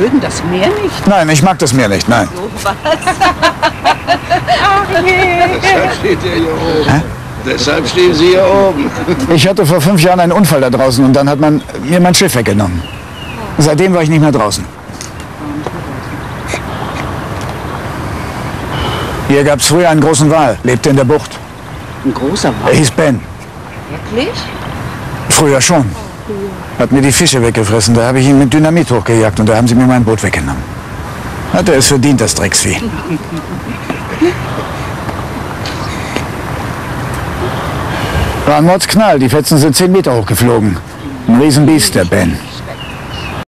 mögen das Meer nicht? Nein, ich mag das Meer nicht, nein. Deshalb steht er hier oben. Deshalb stehen Sie hier oben. Ich hatte vor fünf Jahren einen Unfall da draußen und dann hat man mir mein Schiff weggenommen. Seitdem war ich nicht mehr draußen. Hier gab es früher einen großen Wal, lebte in der Bucht. Ein großer Er Wal. hieß Ben. Wirklich? Früher schon. Hat mir die Fische weggefressen. Da habe ich ihn mit Dynamit hochgejagt und da haben sie mir mein Boot weggenommen. Hat er es verdient, das Drecksvieh. War ein Mordsknall. Die Fetzen sind zehn Meter hochgeflogen. Ein Riesenbiest, der Ben.